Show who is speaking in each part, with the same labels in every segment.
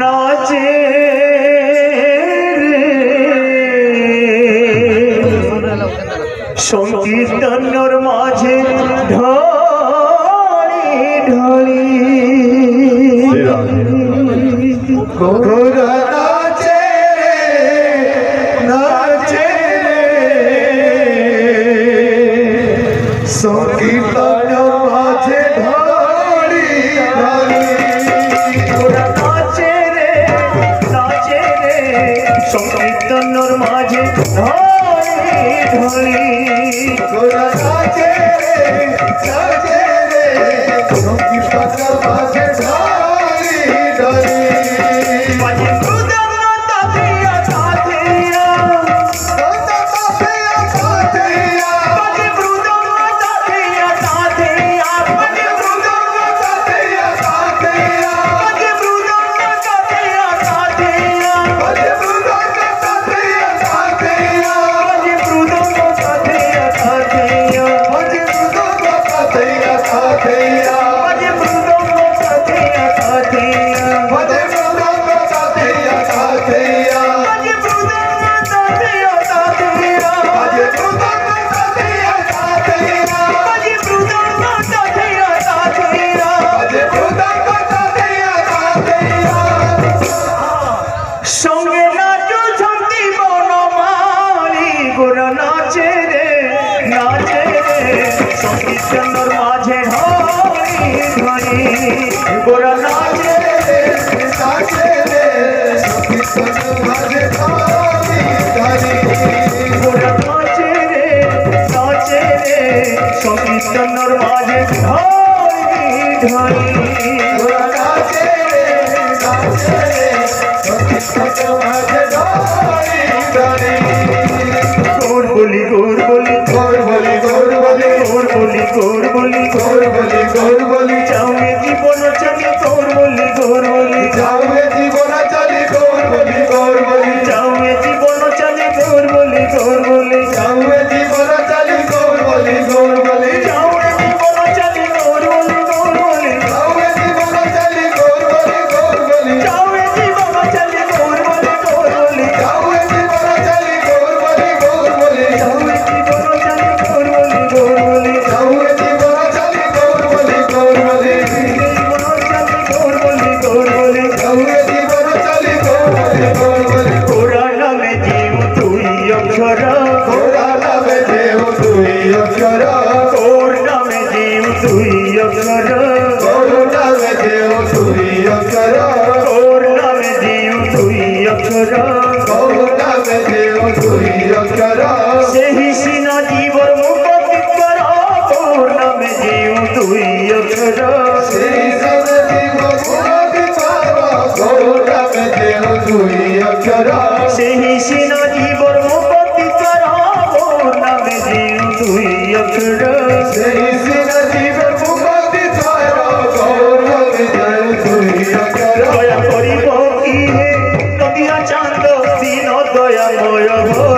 Speaker 1: নাচে সংকীর্তনর মাঝে ঢলি ঢলি। নাচে নাচে সংকীর্তনর মাঝে ঢলি চন্দ্র মাঝে ধরি গোরা নাচে নাচে চন্দ্র মাঝে গোরা নাচে নাচে সঙ্গীত চন্দ্র মাঝে ধরি ସେହି ସିନା ଜୀବର ମୁକ୍ତିକର ପୂର୍ଣ୍ଣ ମେ ଜିଉ ଦୁଇ ଅକ୍ଷର ସେହି ସିନା ଜୀବର ମୁକ୍ତିକର ପୂର୍ଣ୍ଣ ମେ ଜିଉ ଦୁଇ ଅକ୍ଷର ସେହି ସିନା ଜୀବର ମୁକ୍ତିକର ପୂର୍ଣ୍ଣ ମେ ଜିଉ ଦୁଇ ଅକ୍ଷର ଦୟା କରିବ ଇହେ নদীয়া চান্দ দিন দয়াময়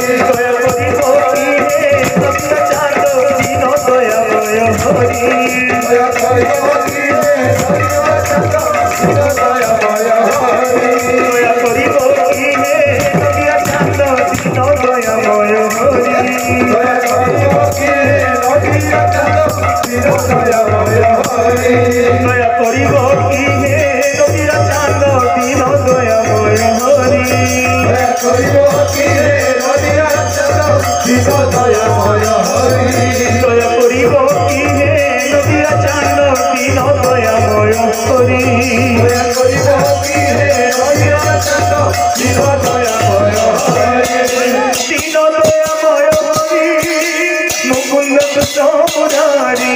Speaker 1: দয়া করিব কি হে রবিরা চাঁদ দিন দয়াময় হরি দয়া করিব কি হে রবিরা চাঁদ দিন দয়াময় হরি দিন দয়া করিব হরি মুকুন্দ মুরারি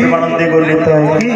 Speaker 1: প্রেমানন্দে তাই কি